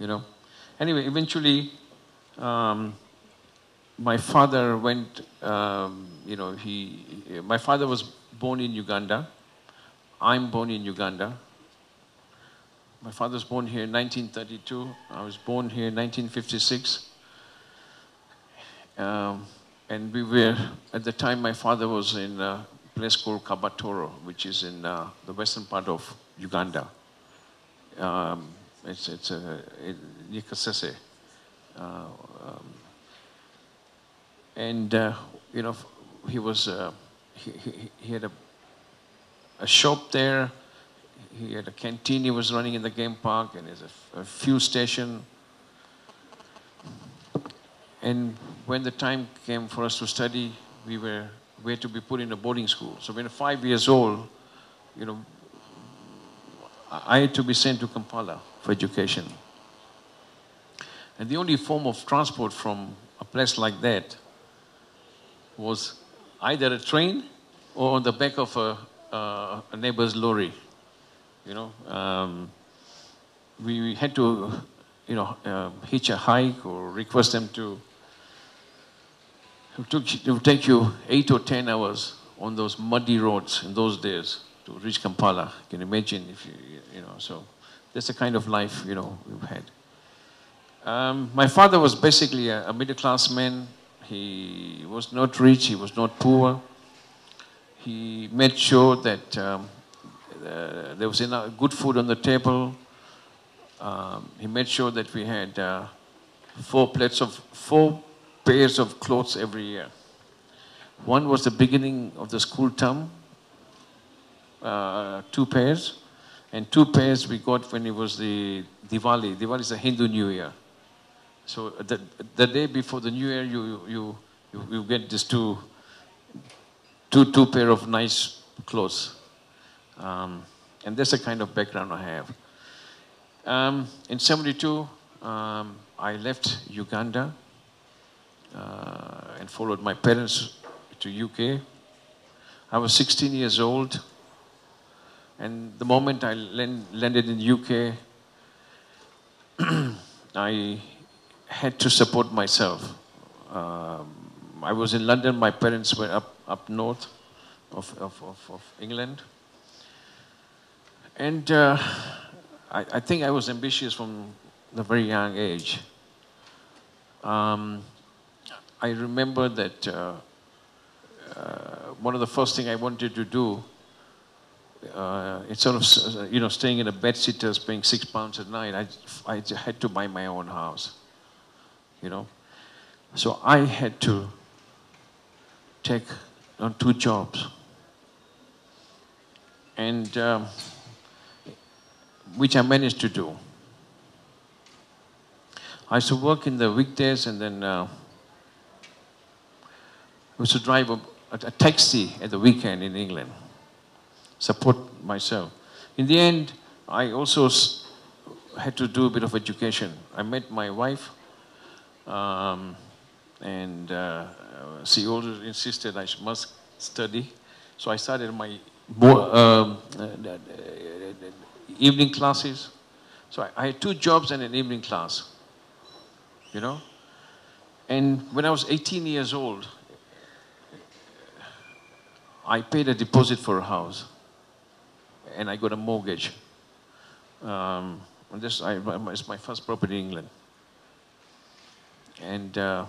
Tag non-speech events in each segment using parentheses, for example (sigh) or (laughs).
you know. Anyway, eventually, um, my father went, um, you know, he, my father was born in Uganda. I'm born in Uganda. My father was born here in 1932. I was born here in 1956. Um, and we were, at the time, my father was in a place called Kabatoro, which is in uh, the western part of Uganda. Um, it's it's a it, near Uh, um, and uh, you know, he was uh, he, he, he had a a shop there. He had a canteen he was running in the game park, and there's a, a fuel station. And when the time came for us to study, we were we to be put in a boarding school. So when five years old, you know, I had to be sent to Kampala for education. And the only form of transport from a place like that was either a train or on the back of a, uh, a neighbor's lorry. You know, um, we had to, you know, uh, hitch a hike or request them to. It would take you eight or ten hours on those muddy roads in those days to reach Kampala. You can imagine if you, you know, so that's the kind of life, you know, we've had. Um, my father was basically a, a middle class man. He was not rich, he was not poor. He made sure that um, uh, there was enough good food on the table. Um, he made sure that we had uh, four plates of four pairs of clothes every year. One was the beginning of the school term, uh, two pairs, and two pairs we got when it was the Diwali. Diwali is a Hindu New Year. So the, the day before the New Year, you, you, you, you get these two, two, two pair of nice clothes. Um, and that's the kind of background I have. Um, in 72, um, I left Uganda uh, and followed my parents to UK. I was 16 years old. And the moment I land, landed in UK, (clears throat) I had to support myself. Um, I was in London. My parents were up, up north of, of, of, of England. And uh, I, I, think I was ambitious from the very young age. Um, I remember that uh, uh, one of the first things I wanted to do uh, instead of you know staying in a bed sitters paying six pounds a night, I, I had to buy my own house. You know, so I had to take on two jobs, and um, which I managed to do. I used to work in the weekdays, and then uh, I used to drive a, a taxi at the weekend in England support myself. In the end, I also had to do a bit of education. I met my wife, um, and uh, she also insisted I must study. So I started my um, uh, evening classes. So I, I had two jobs and an evening class, you know. And when I was 18 years old, I paid a deposit for a house and I got a mortgage. Um, this I, it's my first property in England. And uh,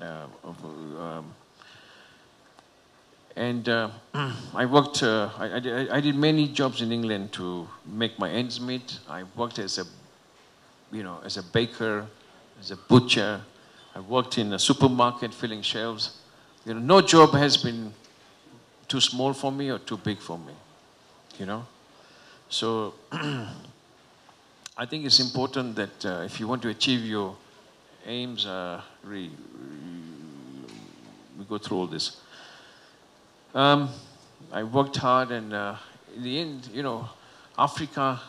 uh, um, and uh, (clears throat) I worked. Uh, I, I, I, did, many jobs in England to make my ends meet. I worked as a, you know, as a baker, as a butcher. I worked in a supermarket filling shelves. You know, no job has been too small for me or too big for me you know. So (clears throat) I think it's important that uh, if you want to achieve your aims, uh, we, we go through all this. Um, I worked hard, and uh, in the end, you know, Africa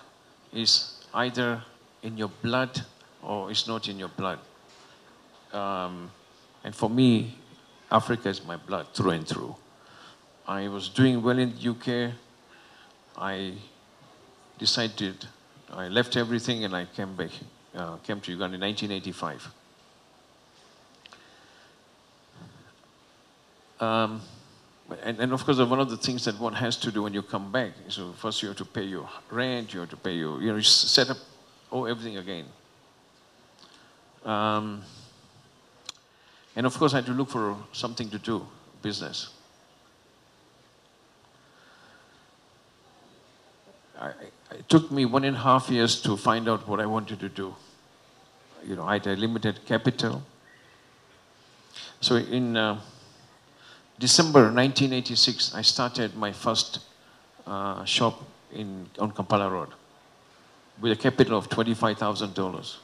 is either in your blood or it's not in your blood. Um, and for me, Africa is my blood through and through. I was doing well in the UK. I decided, I left everything and I came back uh, came to Uganda in 1985. Um, and, and of course, one of the things that one has to do when you come back is so first you have to pay your rent, you have to pay your, you know, you set up oh, everything again. Um, and of course, I had to look for something to do, business. I, it took me one and a half years to find out what I wanted to do. You know, I had a limited capital. So in uh, December 1986, I started my first uh, shop in, on Kampala Road with a capital of $25,000.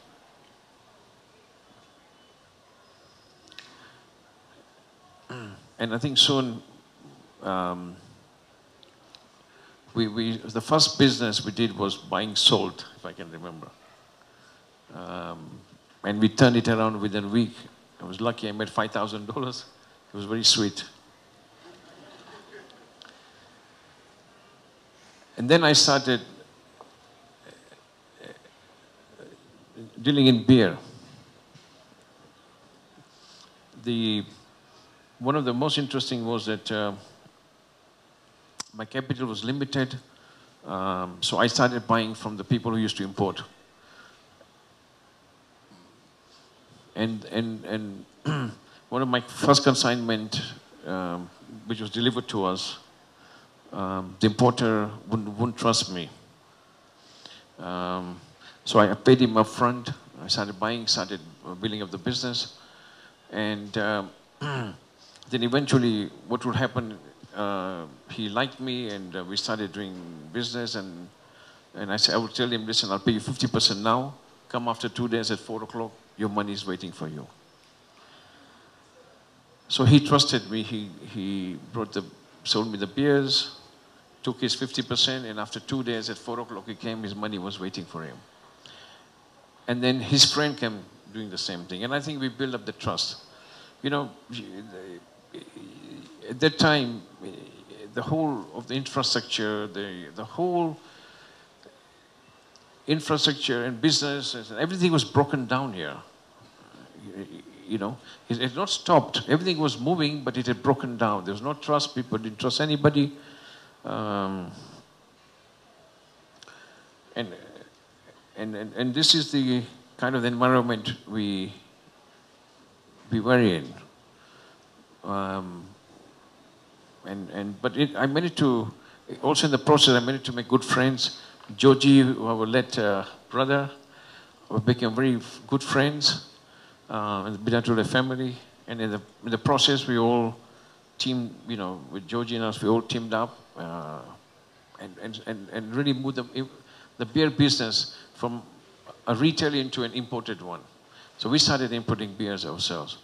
And I think soon, um, we, we, the first business we did was buying salt, if I can remember. Um, and we turned it around within a week. I was lucky I made $5,000. It was very sweet. And then I started uh, dealing in beer. The, one of the most interesting was that uh, my capital was limited, um, so I started buying from the people who used to import. And, and, and (clears throat) one of my first consignment, um, which was delivered to us, um, the importer wouldn't, wouldn't trust me. Um, so I paid him up front. I started buying, started building up the business. And um, (clears throat) then eventually what would happen, uh, he liked me and uh, we started doing business and, and I, said, I would tell him, listen, I'll pay you 50% now. Come after two days at four o'clock, your money is waiting for you. So he trusted me. He, he brought the, sold me the beers, took his 50%, and after two days at 4 o'clock he came, his money was waiting for him. And then his friend came doing the same thing. And I think we built up the trust. You know, at that time, the whole of the infrastructure, the, the whole infrastructure and business, and everything was broken down here. You know, it had not stopped. Everything was moving, but it had broken down. There was no trust. People didn't trust anybody. Um, and, and, and, and this is the kind of the environment we, we were in. Um, and, and, but it, I managed to, also in the process, I managed to make good friends. Georgie, our late uh, brother, we became very good friends uh, in the Bitature family. And in the, in the process, we all teamed, you know, with Georgie and us, we all teamed up uh, and, and, and, and really moved the, the beer business from a retail into an imported one. So we started importing beers ourselves.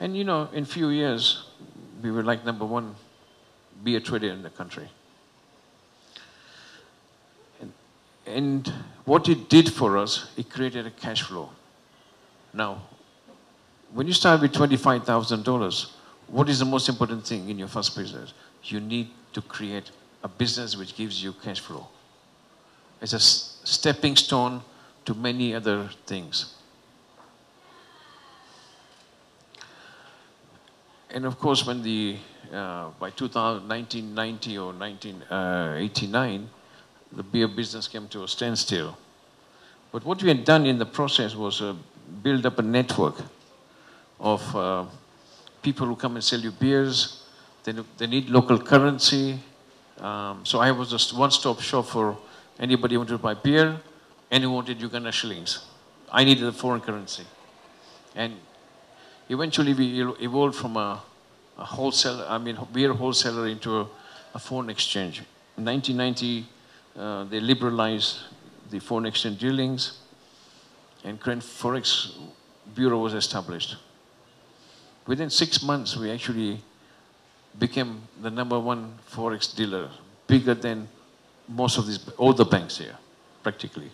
And you know, in few years, we were like number one beer trader in the country. And, and what it did for us, it created a cash flow. Now, when you start with $25,000, what is the most important thing in your first business? You need to create a business which gives you cash flow. It's a stepping stone to many other things. And of course, when the, uh, by 1990 or 1989, uh, the beer business came to a standstill. But what we had done in the process was uh, build up a network of uh, people who come and sell you beers. They, they need local currency. Um, so I was just one-stop shop for anybody who wanted to buy beer and who wanted Uganda shillings. I needed a foreign currency. And eventually we evolved from a, a wholesaler, I mean beer wholesaler into a, a foreign exchange. In 1990, uh, they liberalized the foreign exchange dealings and Crane Forex Bureau was established. Within six months, we actually became the number one forex dealer, bigger than most of these all the banks here, practically.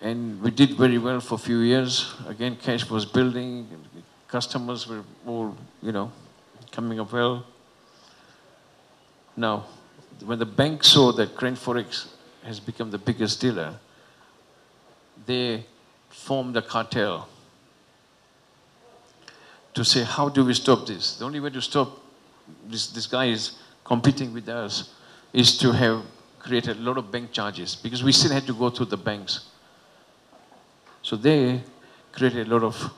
And we did very well for a few years. Again, cash was building, customers were all, you know, coming up well. Now, when the bank saw that Crane Forex has become the biggest dealer, they formed a cartel to say, how do we stop this? The only way to stop this, this guy is competing with us is to have created a lot of bank charges because we still had to go through the banks. So they created a lot of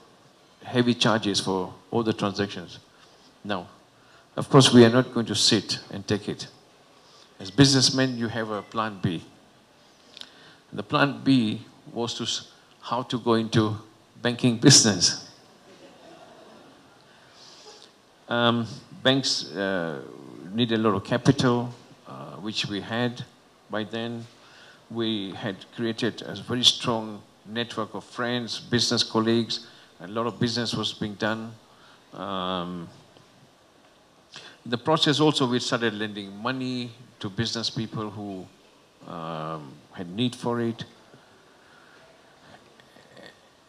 heavy charges for all the transactions. Now, of course, we are not going to sit and take it. As businessmen, you have a plan B. The plan B was to how to go into banking business. Um, banks uh, need a lot of capital, uh, which we had by then. We had created a very strong network of friends, business colleagues. A lot of business was being done. Um, the process also, we started lending money to business people who um, had need for it.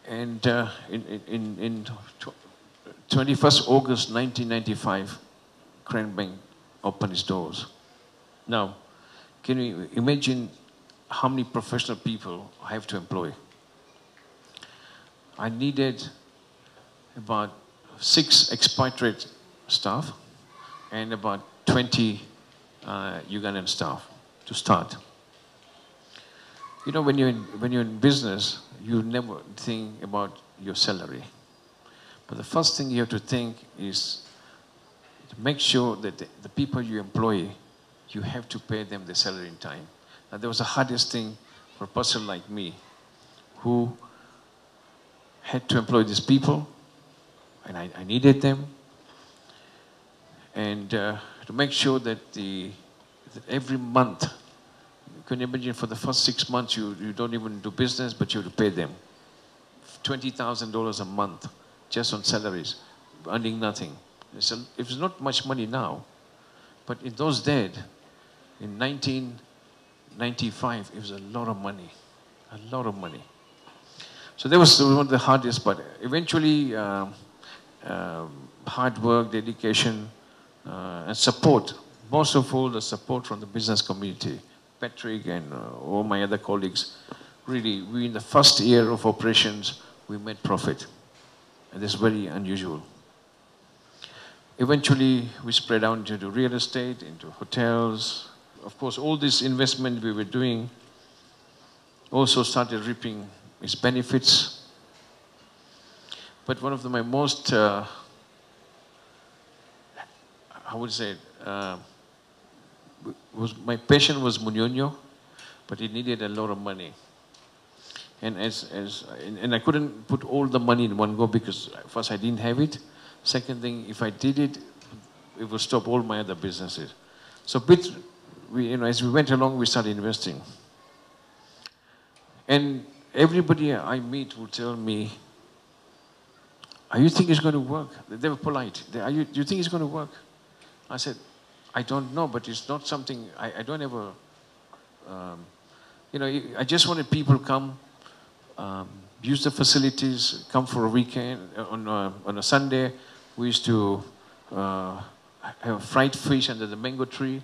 And uh, in, in, in 21st August 1995, Crane Bank opened its doors. Now, can you imagine how many professional people I have to employ? I needed about six expatriate staff and about 20 uh, Ugandan staff to start. You know, when you're, in, when you're in business, you never think about your salary. But the first thing you have to think is to make sure that the, the people you employ, you have to pay them the salary in time. Now, that was the hardest thing for a person like me who had to employ these people, and I, I needed them. And uh, to make sure that, the, that every month, you can imagine for the first six months, you, you don't even do business, but you have to pay them $20,000 a month just on salaries, earning nothing. It's a, it's not much money now, but in those days, in 1995, it was a lot of money, a lot of money. So that was one of the hardest, but eventually, um, um, hard work, dedication, uh, and support. Most of all, the support from the business community. Patrick and uh, all my other colleagues, really, we in the first year of operations, we made profit. And that's very unusual. Eventually, we spread out into real estate, into hotels. Of course, all this investment we were doing also started reaping its benefits. But one of the, my most, uh, I would say, uh, was my patient was Munyonyo, but he needed a lot of money. And, as, as, and I couldn't put all the money in one go because first I didn't have it. Second thing, if I did it, it would stop all my other businesses. So bit, we, you know, as we went along, we started investing. And everybody I meet will tell me, are you think it's going to work? They were polite. They, are you, do you think it's going to work? I said, I don't know, but it's not something, I, I don't ever, um, you know, I just wanted people to come, um, use the facilities, come for a weekend. Uh, on a, on a Sunday, we used to uh, have fried fish under the mango tree,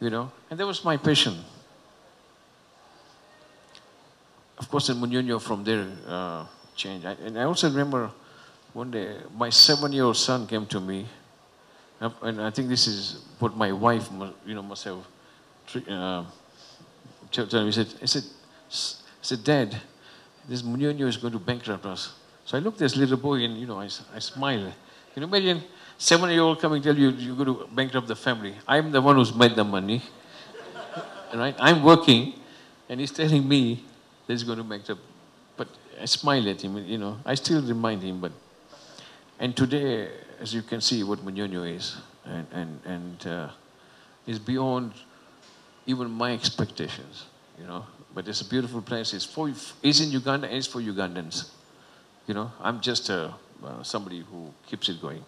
you know, and that was my passion. Course, in Munyonyo from there uh, changed. I, and I also remember one day my seven-year-old son came to me, and I think this is what my wife, you know, must have uh, told him. He said, "I said, I said, Dad." this Munyonyo is going to bankrupt us. So I looked at this little boy and, you know, I, I smiled. Can you imagine seven-year-old coming tell you you're going to bankrupt the family? I'm the one who's made the money. (laughs) right? I'm working and he's telling me he's going to bankrupt. But I smile at him, you know. I still remind him, but... And today, as you can see what Munyonyo is, and, and, and uh, is beyond even my expectations, you know. But it's a beautiful place. It's, for, it's in Uganda and it's for Ugandans. You know, I'm just a, uh, somebody who keeps it going.